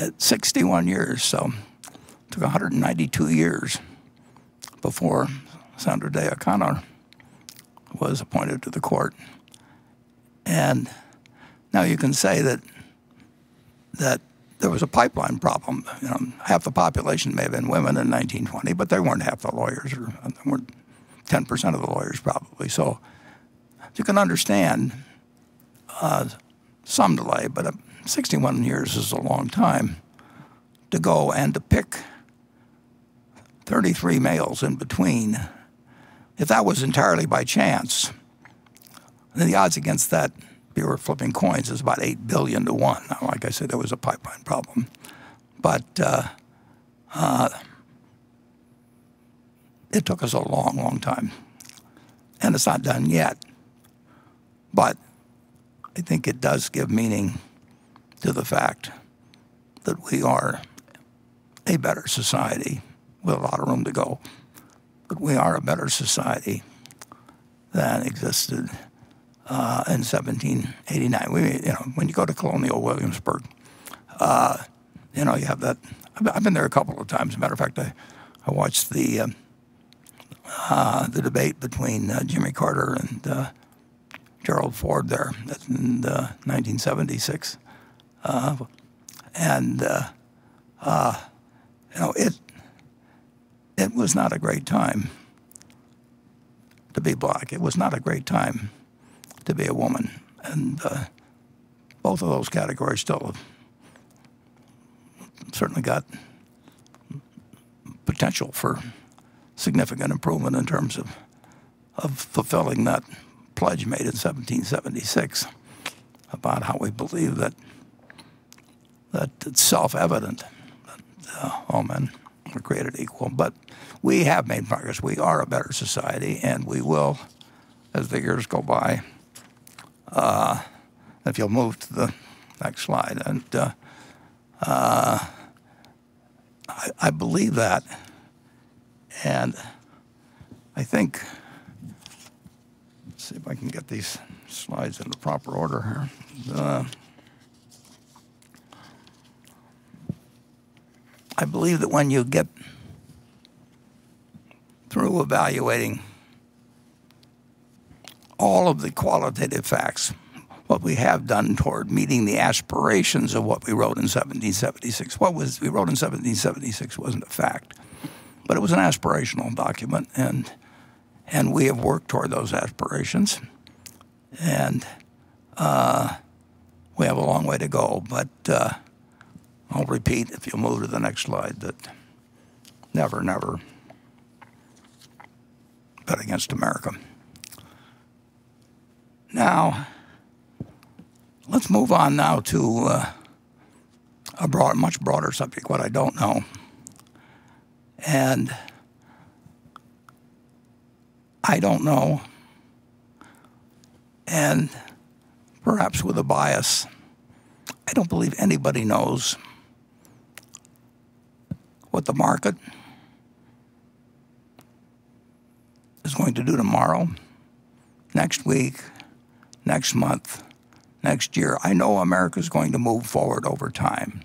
at 61 years, so it took 192 years before Sandra Day O'Connor was appointed to the court. And now you can say that that there was a pipeline problem. You know, half the population may have been women in 1920, but they weren't half the lawyers, or they weren't 10% of the lawyers probably. So you can understand uh, some delay, but uh, 61 years is a long time to go and to pick 33 males in between. If that was entirely by chance, then the odds against that we were flipping coins is about 8 billion to 1. Now, like I said, there was a pipeline problem. But uh, uh, it took us a long, long time. And it's not done yet. But I think it does give meaning to the fact that we are a better society with a lot of room to go. But we are a better society than existed uh, in 1789. We, you know, when you go to Colonial Williamsburg, uh, you know, you have that. I've been there a couple of times. As a matter of fact, I, I watched the uh, uh the debate between uh, Jimmy Carter and uh, Gerald Ford there in 1976, and you know, it it was not a great time to be black. It was not a great time to be a woman. And uh, both of those categories still certainly got potential for significant improvement in terms of, of fulfilling that pledge made in 1776 about how we believe that that it's self-evident that uh, all men are created equal. But we have made progress. We are a better society, and we will, as the years go by. Uh, if you'll move to the next slide, and uh, uh, I, I believe that, and I think. Let's see if I can get these slides in the proper order here. I believe that when you get through evaluating all of the qualitative facts, what we have done toward meeting the aspirations of what we wrote in 1776. What was we wrote in 1776 wasn't a fact, but it was an aspirational document, and and we have worked toward those aspirations, and uh, we have a long way to go. But uh, I'll repeat, if you'll move to the next slide, that never, never bet against America. Now, let's move on now to uh, a broad, much broader subject, what I don't know. And I don't know, and perhaps with a bias, I don't believe anybody knows what the market is going to do tomorrow, next week, next month, next year. I know America is going to move forward over time,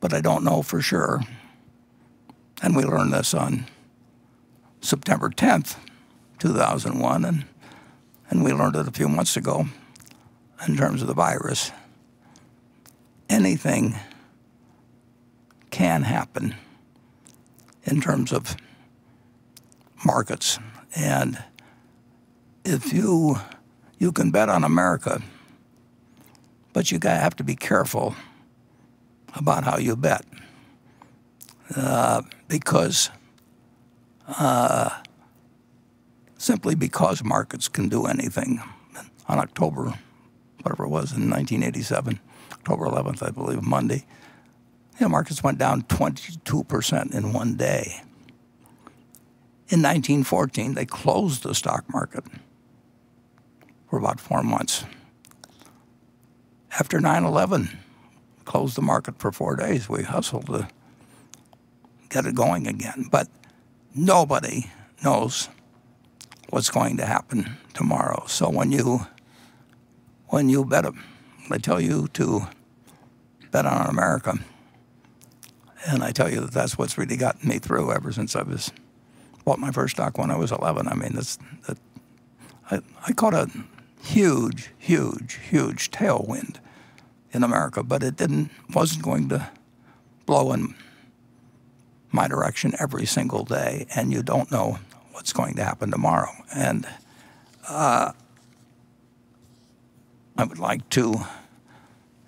but I don't know for sure. And we learned this on September 10th, 2001, and, and we learned it a few months ago in terms of the virus. Anything can happen in terms of markets. And if you you can bet on America, but you have to be careful about how you bet uh, because uh, simply because markets can do anything on October, whatever it was in 1987, October 11th, I believe, Monday, you know, markets went down 22% in one day. In 1914, they closed the stock market for about four months. After 9-11, closed the market for four days. We hustled to get it going again. But nobody knows what's going to happen tomorrow. So when you when you bet, I tell you to bet on America. And I tell you that that's what's really gotten me through ever since I was bought my first stock when I was 11. I mean, that's, that, I, I caught a huge, huge, huge tailwind in America, but it didn't wasn't going to blow in my direction every single day, and you don't know what's going to happen tomorrow. And uh, I would like to,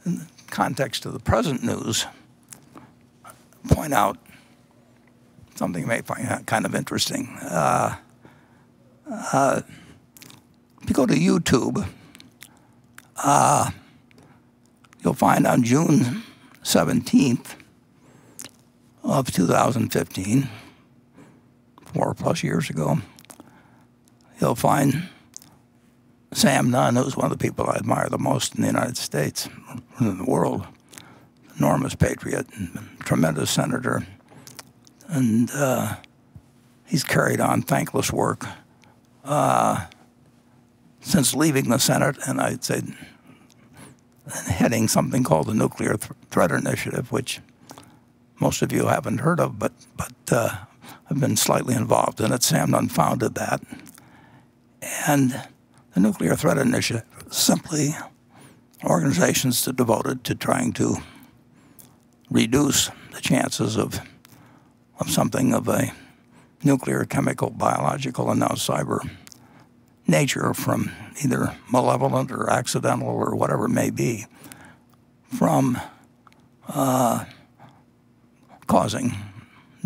in the context of the present news, point out something you may find kind of interesting. Uh, uh, if you go to YouTube, uh, you'll find on June 17th of 2015, four plus years ago, you'll find Sam Nunn, who's one of the people I admire the most in the United States, in the world, enormous patriot, tremendous senator, and uh, he's carried on thankless work uh, since leaving the Senate, and I'd say heading something called the Nuclear Th Threat Initiative, which most of you haven't heard of, but but uh, I've been slightly involved in it. Sam Nunn founded that, and the Nuclear Threat Initiative simply organizations devoted to trying to reduce the chances of of something of a nuclear, chemical, biological, and now cyber nature from either malevolent or accidental or whatever it may be, from uh, causing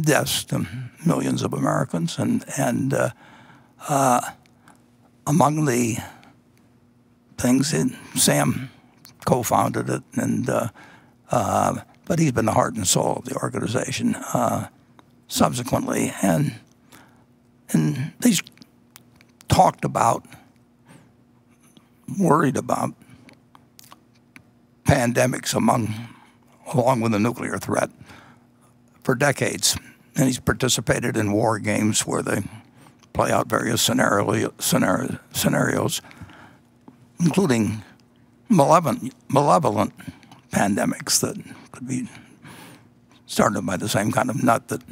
deaths to millions of Americans. And, and uh, uh, among the things, that Sam co-founded it, and uh, uh, but he's been the heart and soul of the organization uh, subsequently. And, and these talked about, worried about pandemics among, along with the nuclear threat for decades. And he's participated in war games where they play out various scenario, scenario, scenarios, including malevolent, malevolent pandemics that could be started by the same kind of nut that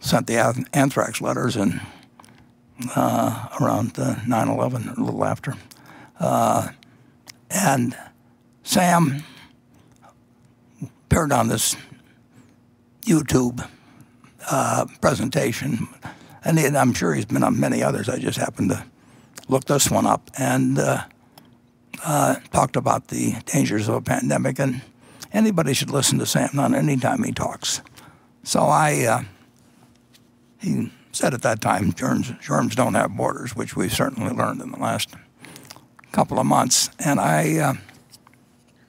sent the anthrax letters in uh, around 9/11, a little after. Uh, and Sam appeared on this YouTube uh, presentation, and he, I'm sure he's been on many others. I just happened to look this one up and uh, uh, talked about the dangers of a pandemic. And anybody should listen to Sam Nunn anytime he talks. So I, uh, he said at that time, germs, germs don't have borders, which we've certainly learned in the last couple of months. And I, uh,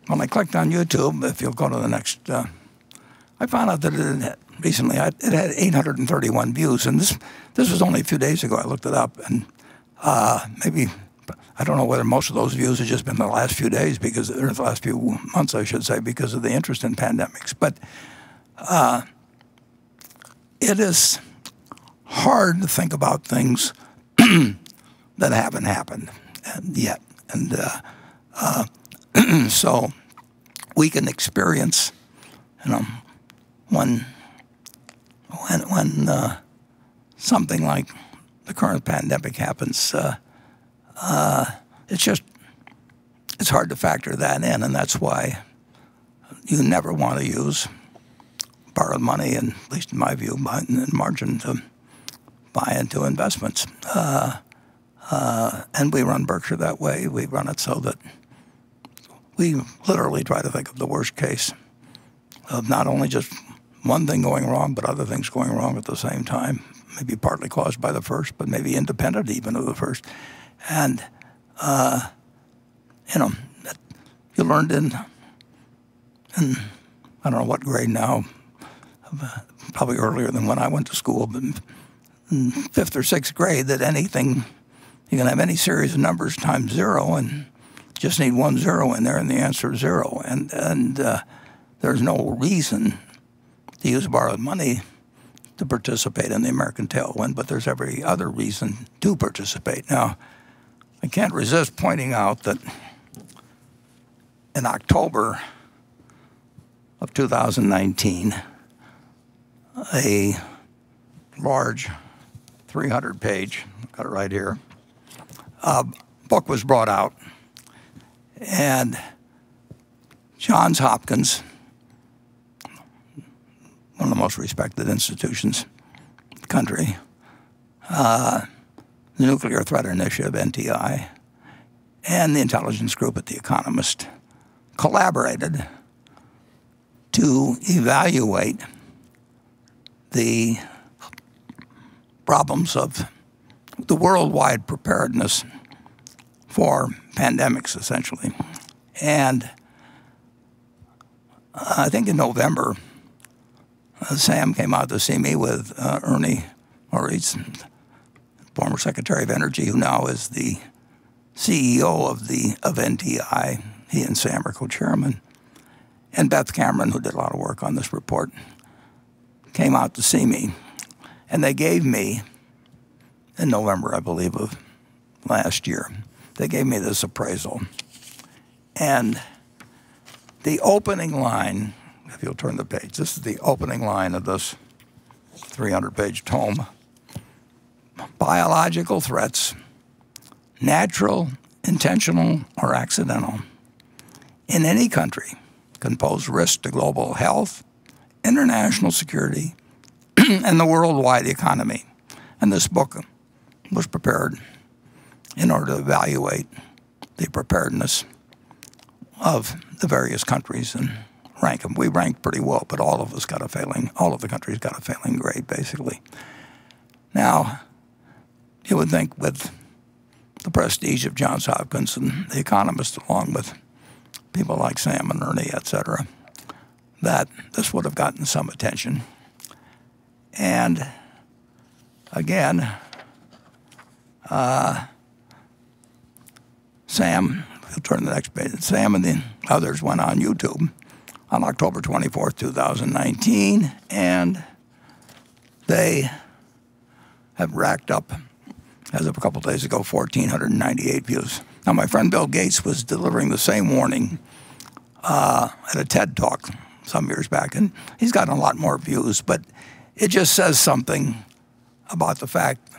when I clicked on YouTube, if you'll go to the next, uh, I found out that it had, recently it had 831 views, and this this was only a few days ago. I looked it up, and uh, I don't know whether most of those views have just been the last few days because or the last few months, I should say, because of the interest in pandemics. But uh, it is hard to think about things (clears throat) that haven't happened yet. And uh, uh, (clears throat) so we can experience, you know, when, when, when uh, something like the current pandemic happens, uh, uh, it's just, it's hard to factor that in. And that's why you never want to use borrowed money, and at least in my view, in margin to buy into investments. Uh, uh, and we run Berkshire that way. We run it so that we literally try to think of the worst case of not only just one thing going wrong, but other things going wrong at the same time. Maybe partly caused by the first, but maybe independent even of the first. And, uh, you know, you learned in, in, I don't know what grade now, probably earlier than when I went to school, but fifth or sixth grade that anything, you can have any series of numbers times zero and just need one zero in there and the answer is zero. And, and uh, there's no reason to use borrowed money to participate in the American tailwind, but there's every other reason to participate. Now, I can't resist pointing out that in October of 2019, a large 300 page, got it right here, uh, book was brought out. And Johns Hopkins, one of the most respected institutions in the country, uh, the Nuclear Threat Initiative, NTI, and the intelligence group at The Economist collaborated to evaluate the problems of the worldwide preparedness for pandemics, essentially. And I think in November, uh, Sam came out to see me with uh, Ernie Moniz, former Secretary of Energy, who now is the CEO of the of NTI. He and Sam are co-chairmen. And Beth Cameron, who did a lot of work on this report, came out to see me. And they gave me, in November, I believe, of last year, they gave me this appraisal. And the opening line, if you'll turn the page, this is the opening line of this 300-page tome. Biological threats, natural, intentional, or accidental, in any country can pose risk to global health, international security, (clears throat) and the worldwide economy. And this book was prepared in order to evaluate the preparedness of the various countries and rank them. We ranked pretty well, but all of us got a failing, all of the countries got a failing grade, basically. Now, you would think with the prestige of Johns Hopkins and The Economist, along with people like Sam and Ernie, et cetera, that this would have gotten some attention. And again, uh, Sam, we'll turn to the next page. Sam and the others went on YouTube on October 24th, 2019, and they have racked up, as of a couple of days ago, 1,498 views. Now, my friend Bill Gates was delivering the same warning uh, at a TED Talk some years back, and he's gotten a lot more views, but it just says something about the fact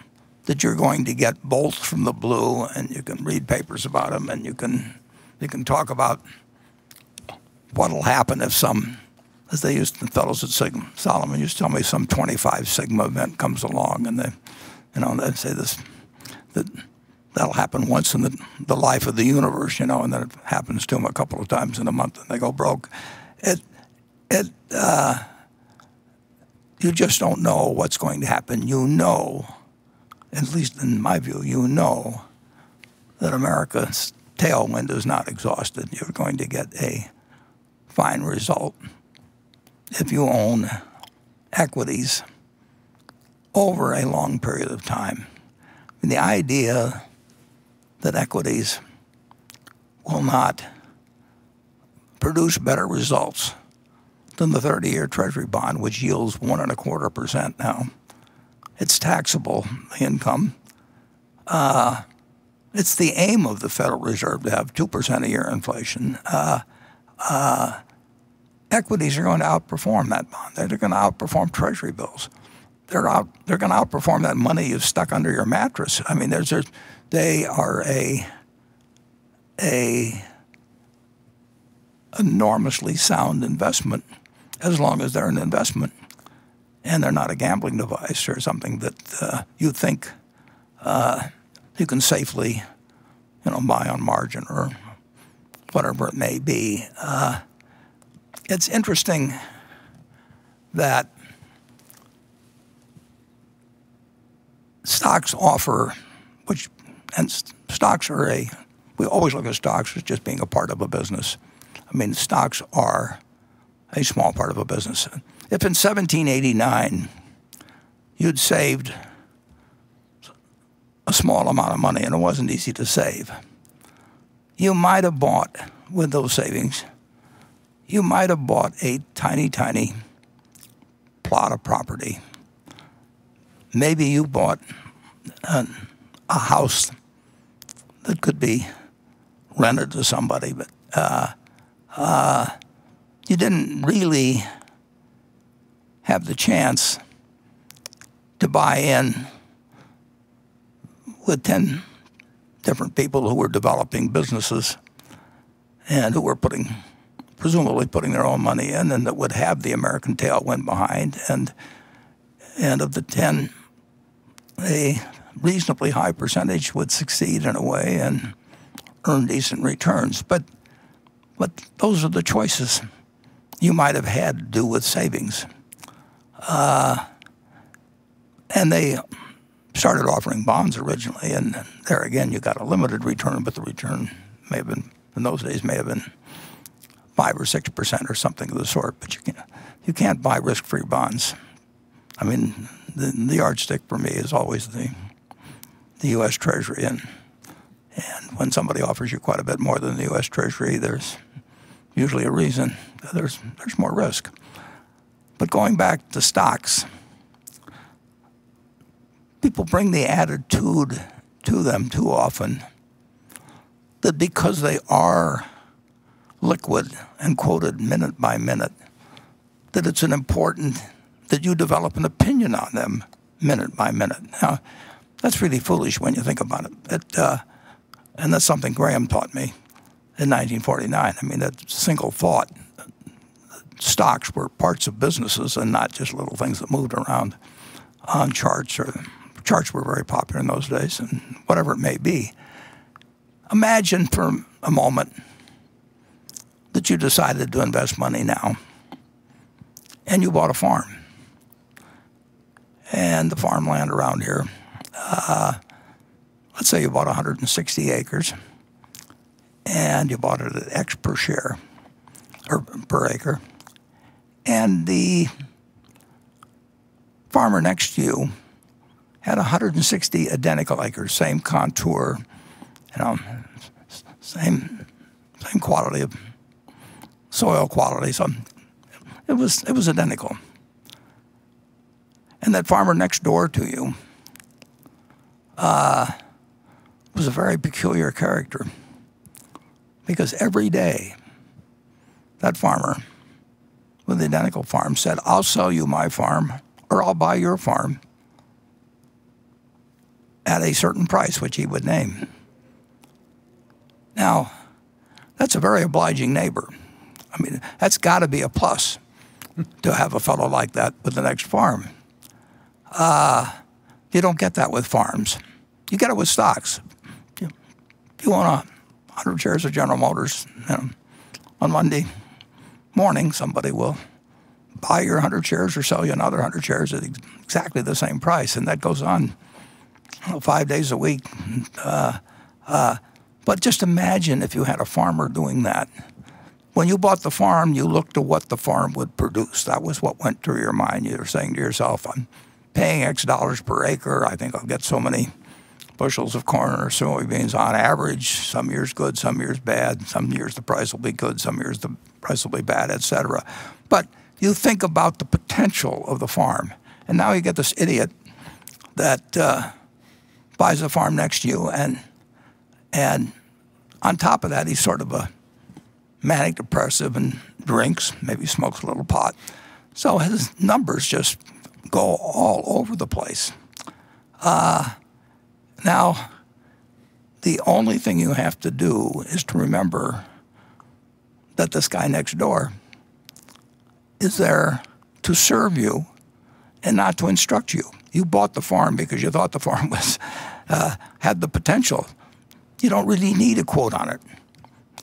that you're going to get bolts from the blue, and you can read papers about them, and you can you can talk about what'll happen if some, as they used to, the fellows at Sigma, Salomon used to tell me some 25 Sigma event comes along, and they, you know, they say this that that'll happen once in the, the life of the universe, you know, and then it happens to them a couple of times in a month, and they go broke. It it uh, you just don't know what's going to happen. You know at least in my view, you know that America's tailwind is not exhausted. You're going to get a fine result if you own equities over a long period of time. And the idea that equities will not produce better results than the 30-year Treasury bond, which yields one and a quarter percent now, it's taxable income. Uh, it's the aim of the Federal Reserve to have 2% a year inflation. Uh, uh, equities are going to outperform that bond. They're going to outperform Treasury bills. They're out. They're going to outperform that money you've stuck under your mattress. I mean, there's, there's they are a a enormously sound investment as long as they're an investment and they're not a gambling device or something that uh, you think uh, you can safely, you know, buy on margin or whatever it may be. Uh, it's interesting that stocks offer, which and stocks are a, we always look at stocks as just being a part of a business. I mean, stocks are a small part of a business. If in 1789 you'd saved a small amount of money, and it wasn't easy to save, you might have bought, with those savings, you might have bought a tiny, tiny plot of property. Maybe you bought a, a house that could be rented to somebody, but uh, uh, you didn't really have the chance to buy in with 10 different people who were developing businesses and who were putting, presumably putting their own money in and that would have the American tailwind behind. And, and of the 10, a reasonably high percentage would succeed in a way and earn decent returns. But, but those are the choices you might have had to do with savings. Uh, and they started offering bonds originally, and there again you got a limited return, but the return may have been in those days may have been five or six percent or something of the sort. But you can't you can't buy risk-free bonds. I mean, the, the yardstick for me is always the the U.S. Treasury, and and when somebody offers you quite a bit more than the U.S. Treasury, there's usually a reason. There's there's more risk. But going back to stocks, people bring the attitude to them too often that because they are liquid and quoted minute by minute, that it's an important that you develop an opinion on them minute by minute. Now, that's really foolish when you think about it. it uh, and that's something Graham taught me in 1949. I mean, that single thought stocks were parts of businesses and not just little things that moved around on charts or charts were very popular in those days, and whatever it may be. Imagine for a moment that you decided to invest money now and you bought a farm. And the farmland around here, uh, let's say you bought 160 acres and you bought it at X per share or per acre. And the farmer next to you had 160 identical acres, same contour, you know, same same quality of soil quality. So it was it was identical. And that farmer next door to you uh, was a very peculiar character because every day that farmer with the identical farm said, I'll sell you my farm or I'll buy your farm at a certain price, which he would name. Now, that's a very obliging neighbor. I mean, that's got to be a plus to have a fellow like that with the next farm. Uh, you don't get that with farms. You get it with stocks. If you own a 100 shares of General Motors you know, on Monday morning, somebody will buy your 100 shares or sell you another 100 shares at exactly the same price, and that goes on you know, five days a week. Uh, uh, but just imagine if you had a farmer doing that. When you bought the farm, you looked to what the farm would produce. That was what went through your mind. You were saying to yourself, I'm paying X dollars per acre. I think I'll get so many bushels of corn or soybeans on average. Some years good, some years bad. Some years the price will be good, some years the price will be bad, etc. But you think about the potential of the farm. And now you get this idiot that uh, buys a farm next to you and and on top of that, he's sort of a manic depressive and drinks, maybe smokes a little pot. So his numbers just go all over the place. Uh, now, the only thing you have to do is to remember that this guy next door is there to serve you and not to instruct you. You bought the farm because you thought the farm (laughs) was uh, had the potential. You don't really need a quote on it.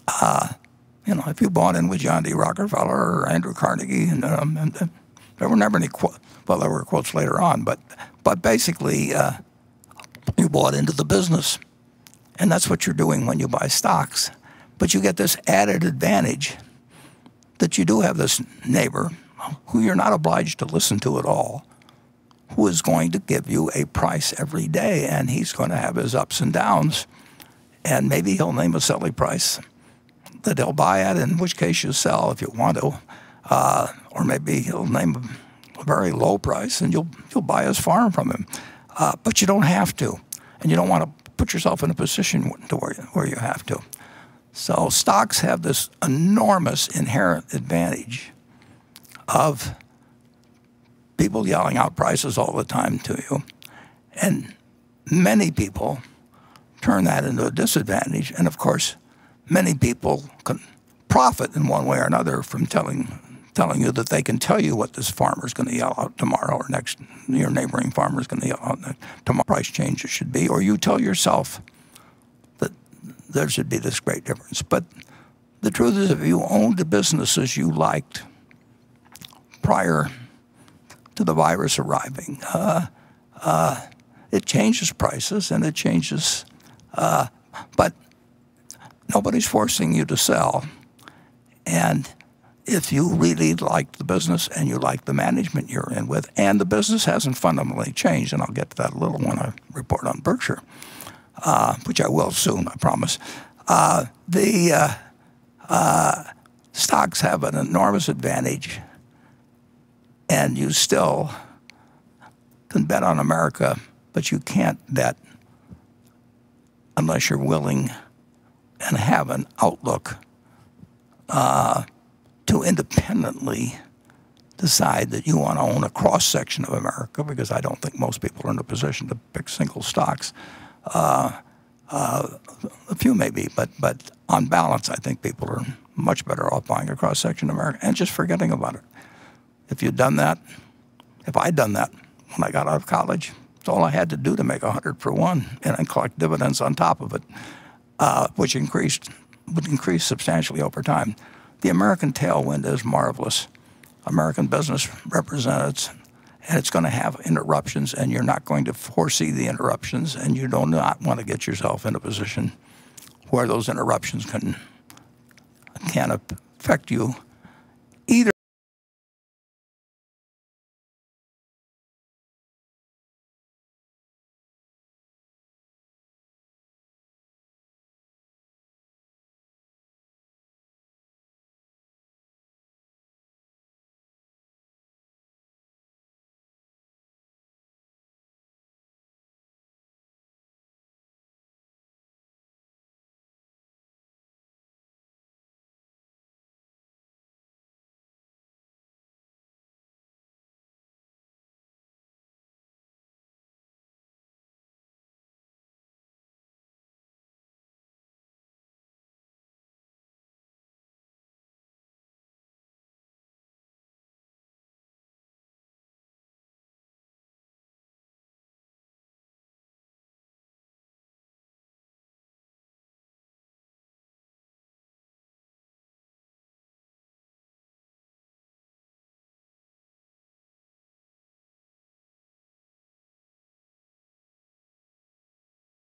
Uh, you know, if you bought in with John D. Rockefeller or Andrew Carnegie, and, um, and uh, there were never any quotes. Well, there were quotes later on, but but basically, uh, you bought into the business, and that's what you're doing when you buy stocks. But you get this added advantage that you do have this neighbor who you're not obliged to listen to at all, who is going to give you a price every day, and he's going to have his ups and downs, and maybe he'll name a selling price that he'll buy at, in which case you sell if you want to. Uh, or maybe he'll name very low price and you'll, you'll buy his farm from him. Uh, but you don't have to. And you don't want to put yourself in a position to where, where you have to. So stocks have this enormous inherent advantage of people yelling out prices all the time to you. And many people turn that into a disadvantage. And of course, many people can profit in one way or another from telling telling you that they can tell you what this farmer is going to yell out tomorrow or next your neighboring farmer is going to yell out tomorrow price changes should be or you tell yourself that there should be this great difference but the truth is if you owned the businesses you liked prior to the virus arriving uh, uh, it changes prices and it changes uh, but Nobody's forcing you to sell. And if you really like the business and you like the management you're in with, and the business hasn't fundamentally changed, and I'll get to that a little when I report on Berkshire, uh, which I will soon, I promise. Uh, the uh, uh stocks have an enormous advantage, and you still can bet on America, but you can't bet unless you're willing and have an outlook uh, to independently decide that you want to own a cross section of America, because I don't think most people are in a position to pick single stocks. Uh, uh, a few maybe, but but on balance, I think people are much better off buying a cross section of America and just forgetting about it. If you'd done that, if I'd done that when I got out of college, It's all I had to do to make a 100 for one and then collect dividends on top of it, uh, which increased would increase substantially over time. The American tailwind is marvelous. American business represents, and it's going to have interruptions, and you're not going to foresee the interruptions, and you do not want to get yourself in a position where those interruptions can can affect you